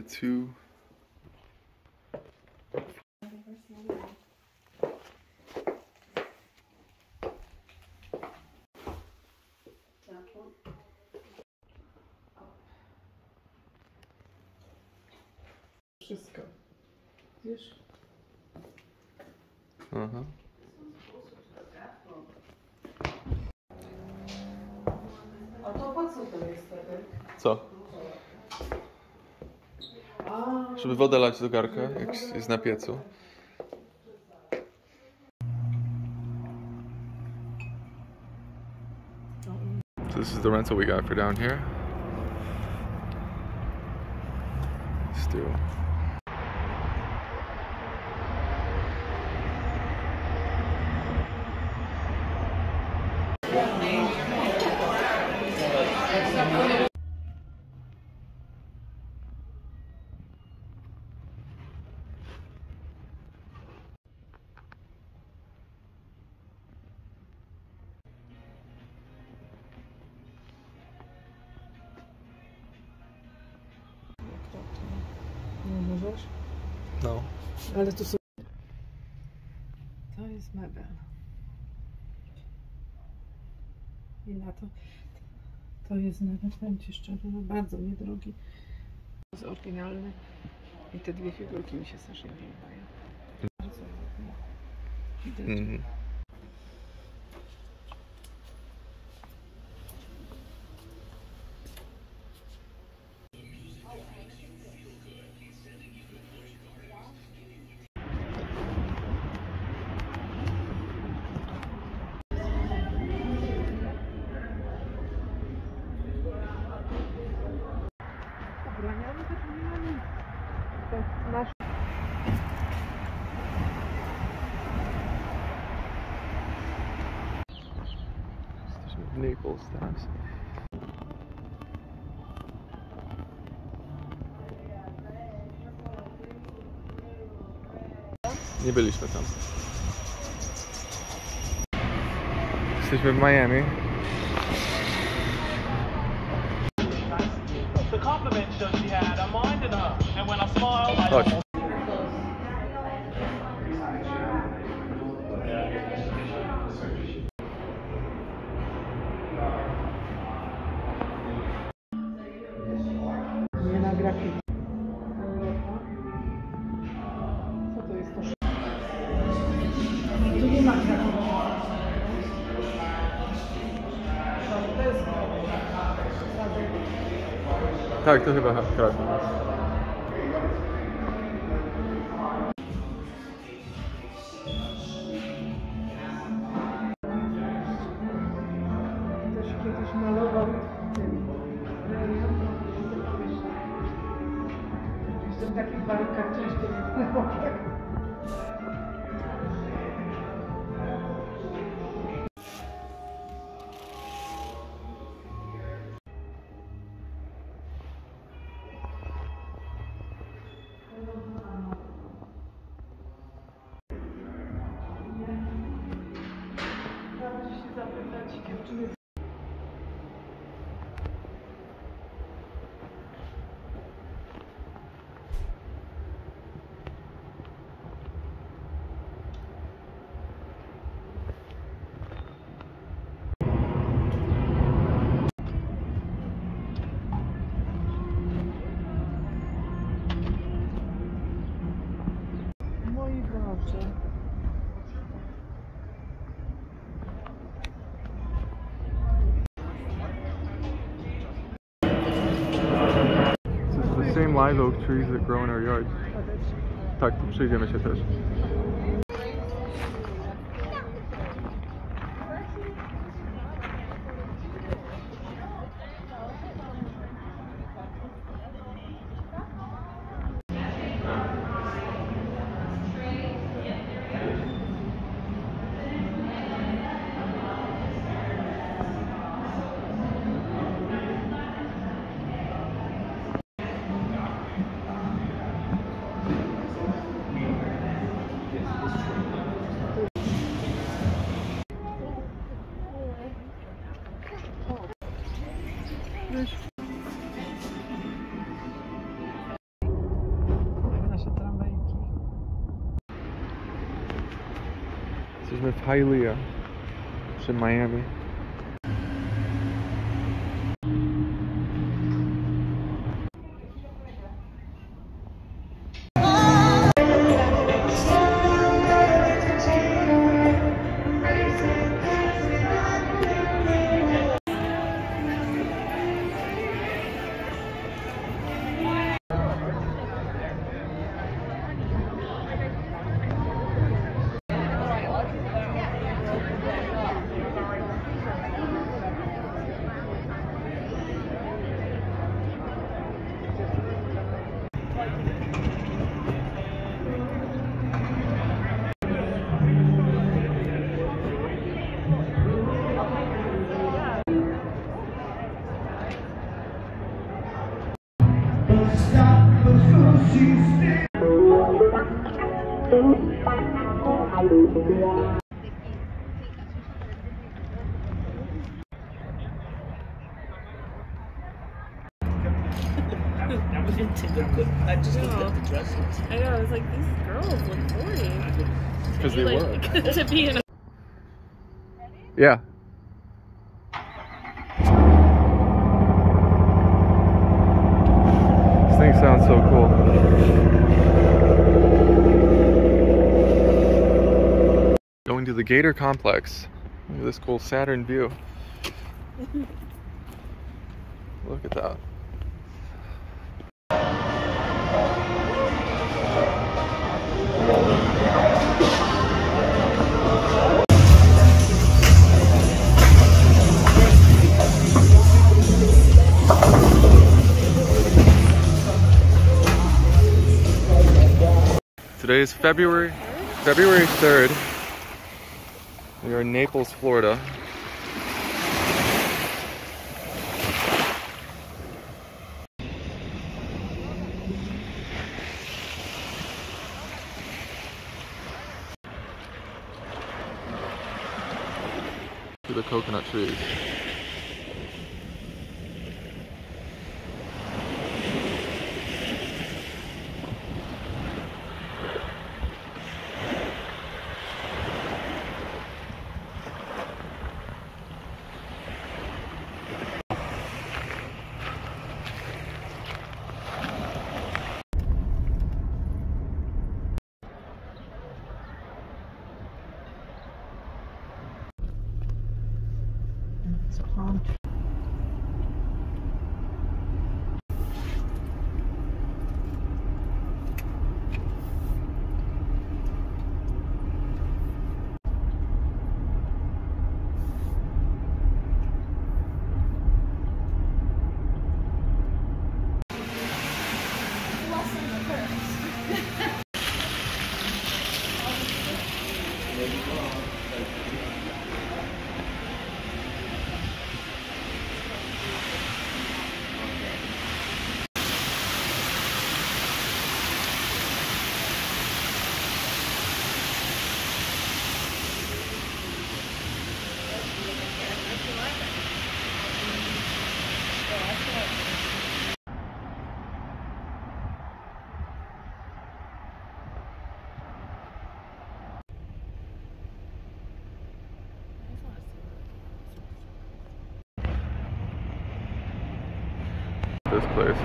it to Wszystko. Wiesz? Aha. A to po co to jest wtedy? Co? A, Żeby wodę lać do garka, jak jest na piecu. So this is the rental we got for down here. Still. Ale to są... To jest mebel. I na to... To jest mebel, powiem Ci szczerze, no bardzo niedrogi. To jest oryginalny. I te dwie figurki mi się strasznie podobają. Bardzo ładnie. Widać. Mhm. Ubrania, ale też nie ma nic. To nasz... Jesteśmy Naples teraz. Nie byliśmy tam. Jesteśmy w Miami. The Tak, to chyba Kraków. Live oak trees that grow in our yard. Tak, tu przyjdziemy się też. Jesteśmy w Hialeah przy Miami. I was into the good. I just looked at the dresses. I know, I was like, these girls look boring. Because they were. To be in a Yeah. This thing sounds so cool. Going to the Gator Complex. Look at this cool Saturn view. Look at that. Today is February February 3rd. We are in Naples, Florida. To the coconut trees. This place.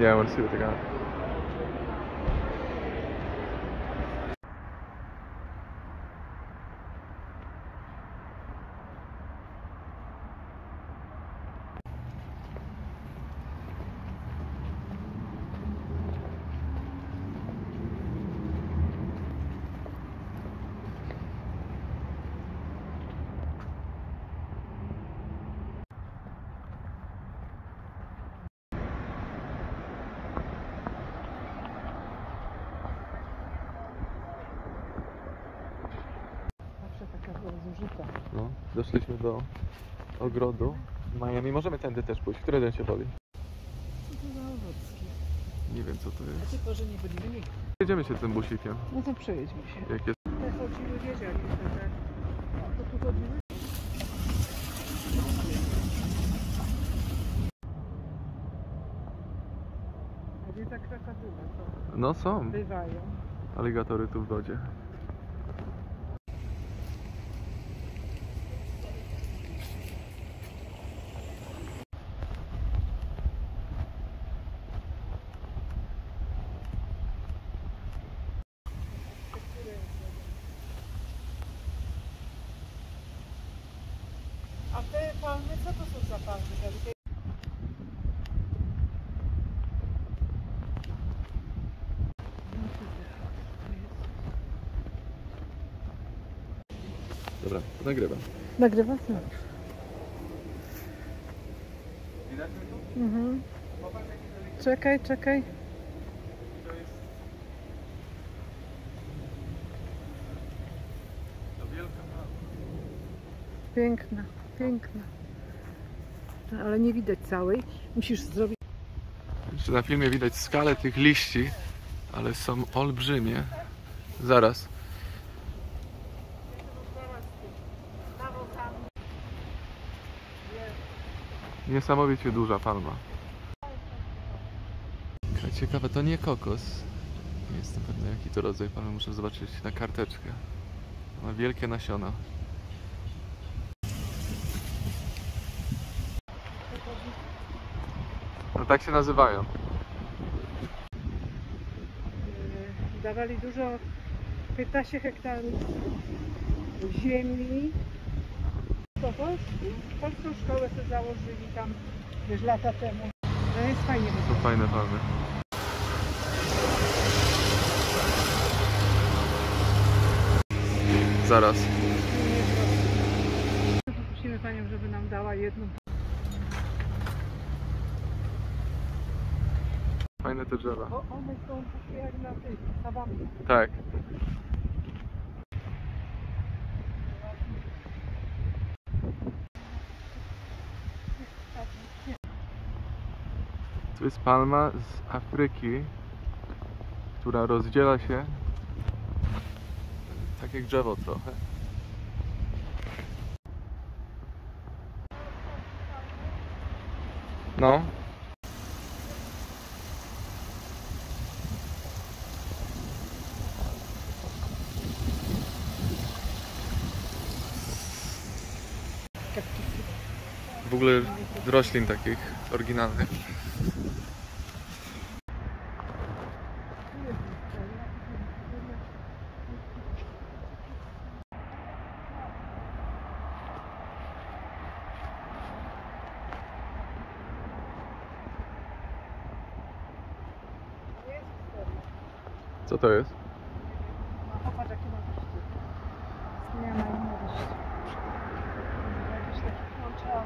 Yeah, I want to see what they got. Jesteśmy do ogrodu w Miami. Możemy tędy też pójść. Które ten się woli? Za owocki? Nie wiem co to jest. tylko, że nie byliby nigdy. Jedziemy się tym busikiem. No to przejedźmy się. Jak jest. Te chodziły, wiesz jak jest, tak? A to tu chodziły? A gdzie ta krakaduła, to No są. bywają. Aligatory tu w wodzie. Dobra, nagrywam. Nagrywa? Tak. Mhm. Czekaj, czekaj. Piękna, piękna. Ale nie widać całej. Musisz zrobić. Na filmie widać skalę tych liści, ale są olbrzymie. Zaraz. Niesamowicie duża palma. Ciekawe, to nie kokos. Nie jestem pewny jaki to rodzaj palmy, muszę zobaczyć na karteczkę. Ma wielkie nasiona. No tak się nazywają. Dawali dużo, 15 hektarów ziemi. Po polsku, polską szkołę sobie założyli tam, wiesz, lata temu. No jest fajnie. To fajne palmy. Zaraz. Poprosimy Panią, żeby nam dała jedną. Fajne te drzewa. Bo one są takie jak na sawannie. Tak. Tu jest palma z Afryki, która rozdziela się tak jak drzewo trochę. No. W ogóle roślin takich oryginalnych. Jest historia. Co to jest? Popatrz jakie ma i ma wyjście. Jakieś takie włączała.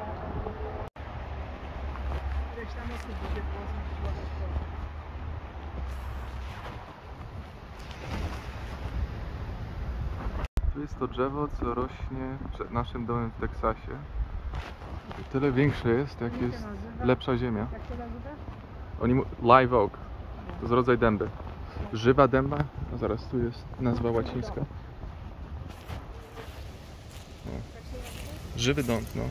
Ileś tam będzie było zniszczyło Tu jest to drzewo, co rośnie przed naszym domem w Teksasie. Tyle większe jest, jak jest lepsza ziemia. Jak to nazywa? Oni mu... Live oak. To jest rodzaj dęby. Żywa dęba? No zaraz, tu jest nazwa łacińska. O. Żywy dąb, no.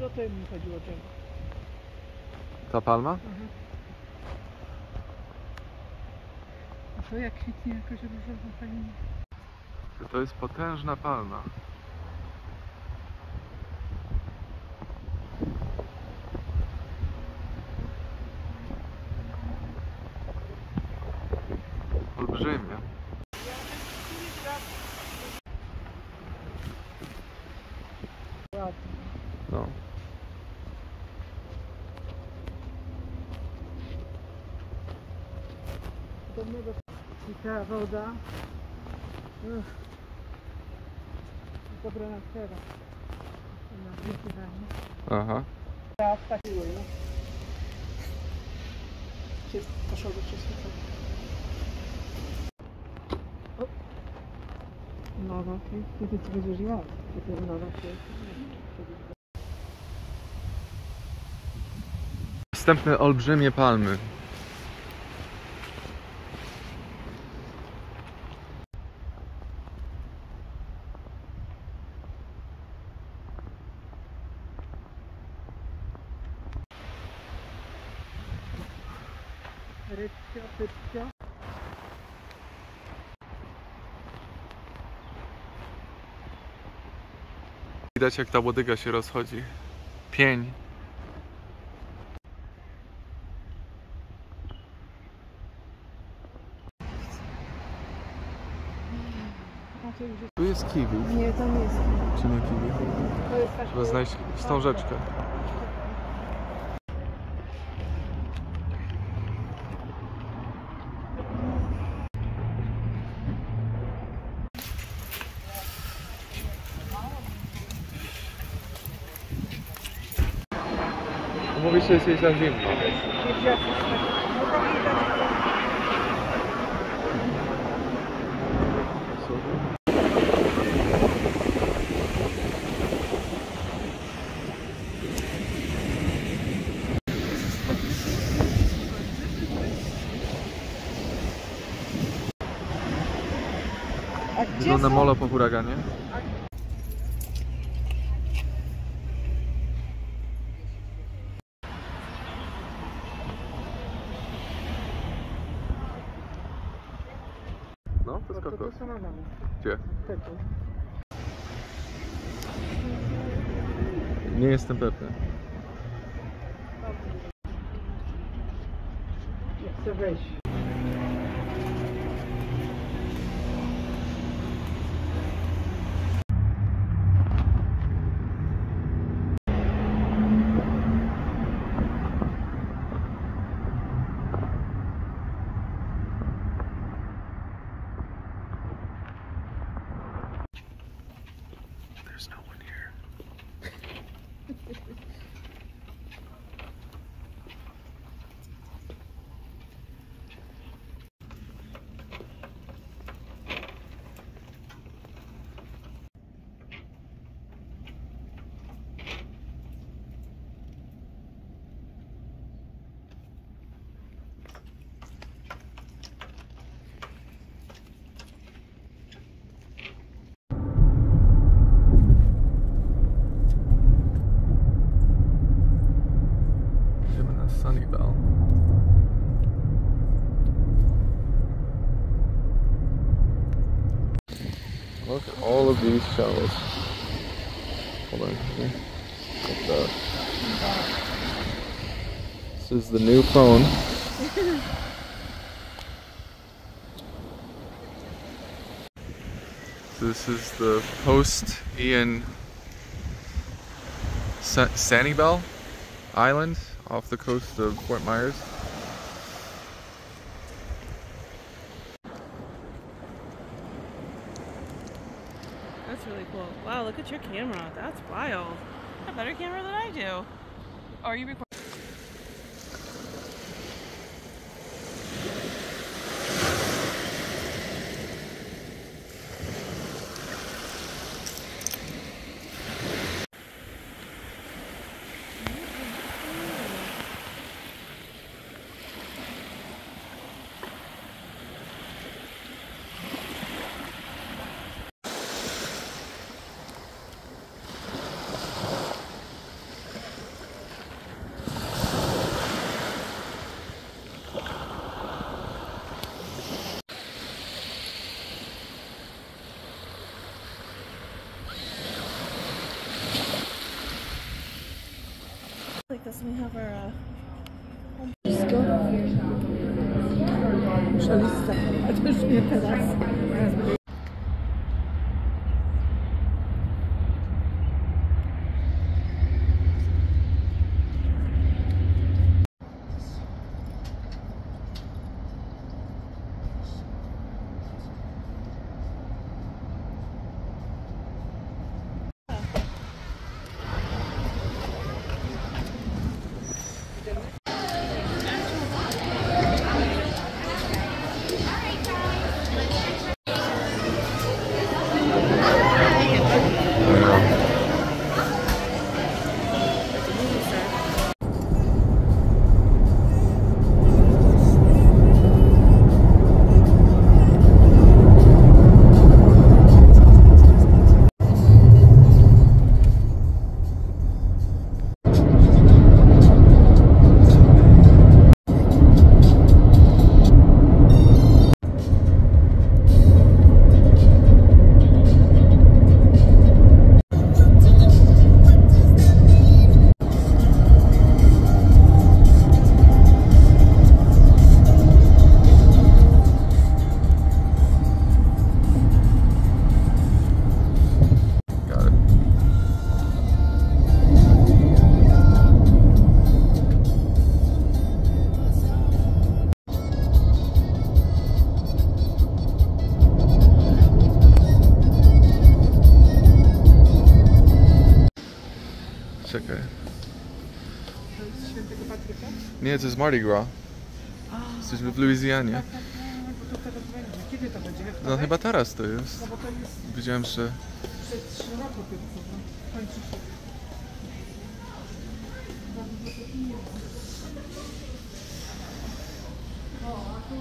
No o to mi chodziło. Ta palma? A to jak kwitnie jakoś różowo fajnie. To jest potężna palma. Olbrzymia. No. I ta woda. Uff. Dobra na teraz. Na. Aha. Było, no. Się poszło do prześwietlenia. O! Nowa, ty, będziesz. Ty, ty, nowa, ty. Następne olbrzymie palmy. Widać jak ta łodyga się rozchodzi. Pień. Tu jest kiwi, Nie, to nie jest. czy nie kiwi? To jest. Trzeba znaleźć wstążeczkę. Mówisz, że jest za zimno. Wygląda molo po huraganie. No, to jest kokos. Gdzie? Nie jestem pewny. Chcę wejść. Of these shells. Hold on. here. This is the new phone. This is the post Ian Sa- Sanibel Island off the coast of Fort Myers. That's really cool. Wow, at your camera. That's wild. A better camera than I do. Are you recording? Like this, we have our. Uh, Szalista. A to już Nie, to jest Mardi Gras. Jesteśmy w Luizjanie. To to No chyba teraz to jest. Widziałem, że przed szeroko pierwszego. Kończy się. O, a tu